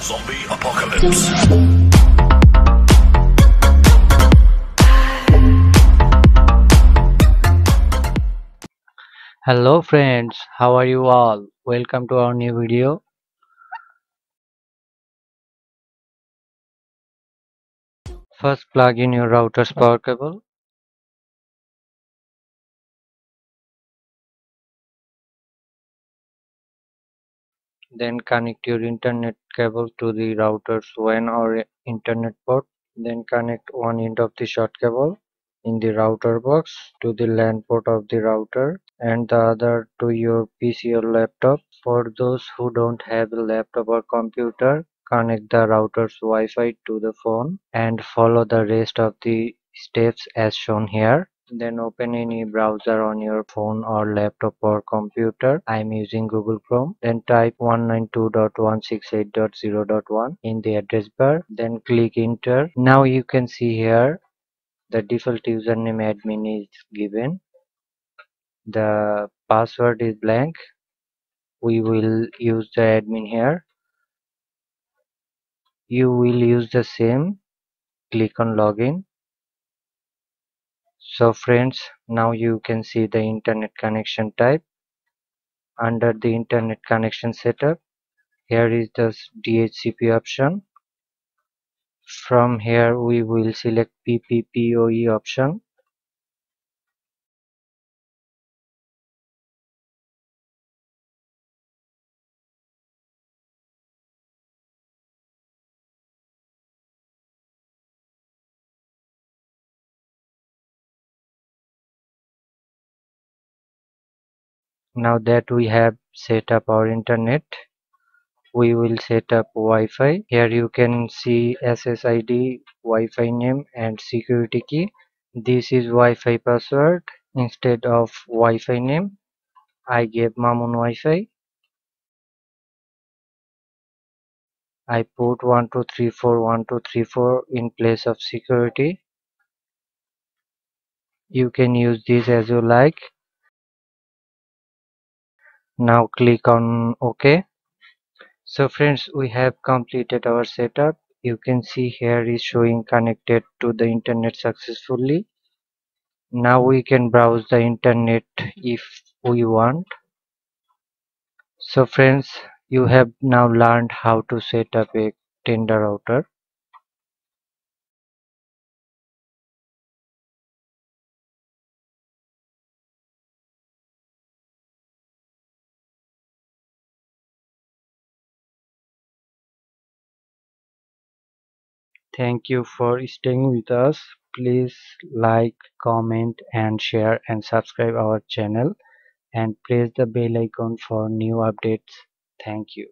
Zombie Apocalypse. Hello friends, how are you all? Welcome to our new video. First plug in your router's power cable. Then connect your internet cable to the router's WAN or internet port. Then connect one end of the short cable in the router box to the LAN port of the router and the other to your PC or laptop. For those who don't have a laptop or computer, connect the router's Wi-Fi to the phone and follow the rest of the steps as shown here. Then open any browser on your phone or laptop or computer. I'm using Google Chrome. Then type 192.168.0.1 in the address bar. Then click enter. Now you can see here the default username admin is given the password is blank we will use the admin here you will use the same click on login so friends now you can see the internet connection type under the internet connection setup. Here is the DHCP option. From here we will select PPPoE option now that we have set up our internet we will set up Wi-Fi. Here you can see SSID Wi-Fi name and security key. This is Wi-Fi password. Instead of Wi-Fi name I gave Mamun Wi-Fi. I put 1234 1234 in place of security. You can use this as you like now click on ok. So friends we have completed our setup. You can see here is showing connected to the internet successfully. Now we can browse the internet if we want. So friends you have now learned how to set up a Tenda router Thank you for staying with us. Please like, comment and share and subscribe our channel and press the bell icon for new updates. Thank you.